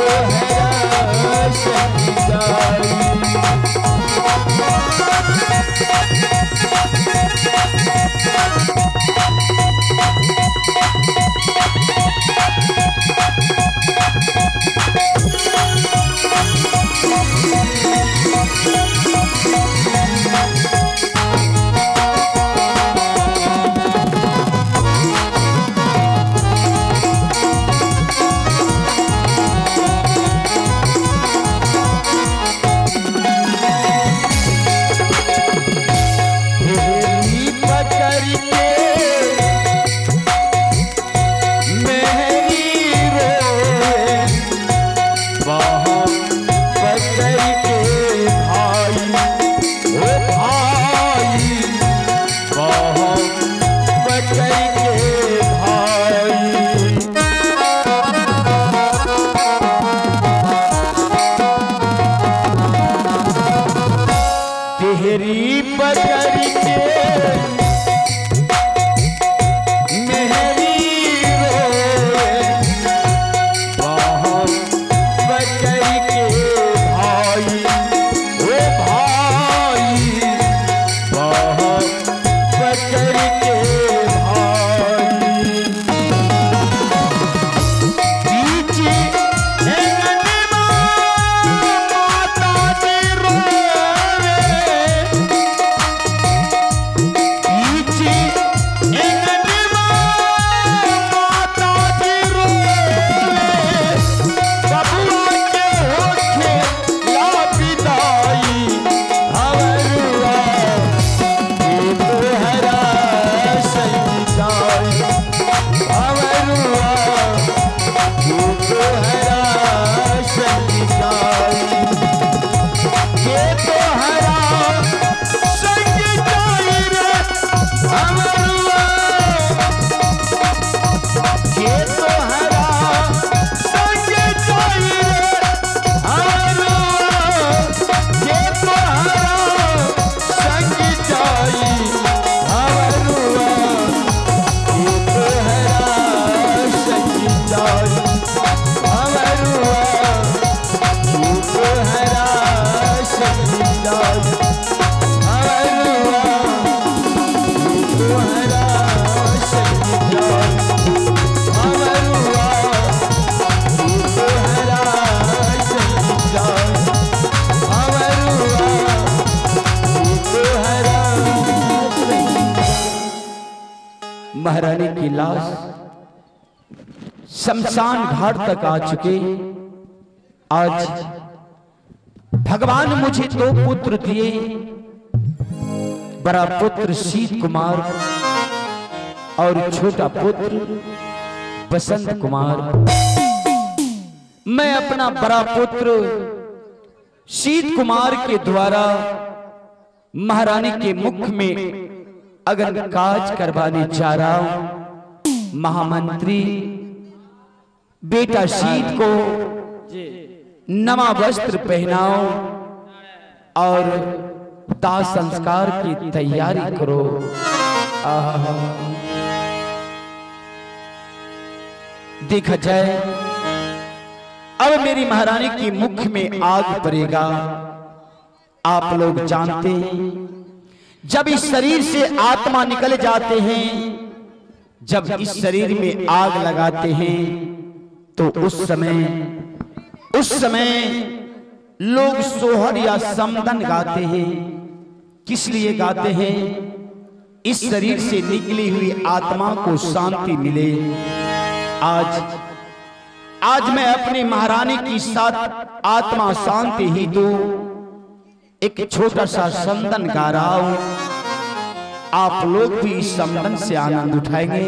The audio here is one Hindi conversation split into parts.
है। महारानी की लाश शमशान घाट तक आ चुके। आज भगवान मुझे दो पुत्र दिए। बड़ा पुत्र शीत कुमार और छोटा पुत्र बसंत कुमार। मैं अपना बड़ा पुत्र शीत कुमार के द्वारा महारानी के मुख में अगर काज करवाने जा रहा हूँ, महामंत्री बेटा शीत को नवा वस्त्र पहनाओ और दाह संस्कार की तैयारी करो। देखा जाए, अब मेरी महारानी की मुख में आग पड़ेगा आप लोग जानते हैं, जब इस शरीर से आत्मा निकल जाते हैं, जब इस शरीर में आग लगाते हैं तो उस समय उस समय लोग सोहर या समदन गाते हैं। किस लिए गाते हैं? इस शरीर से निकली हुई आत्मा को शांति मिले। आज आज मैं अपनी महारानी की साथ आत्मा शांति ही दू। एक छोटा सा संदन गा रहा हूँ। आप लोग भी इस संदन से आनंद उठाएँगे।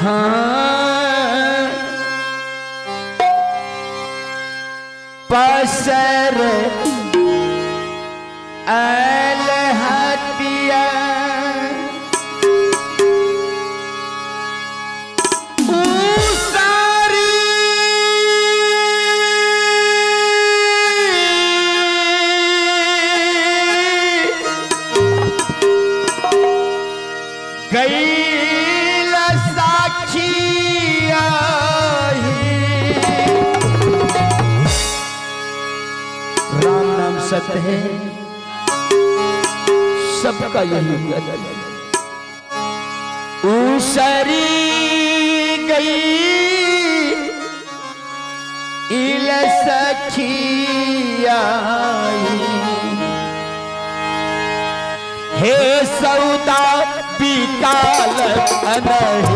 हाँ। पसर अल सत्य है। सबका यही गत उसरी गई इल सखियाई हे सौदा बिकाल अनहे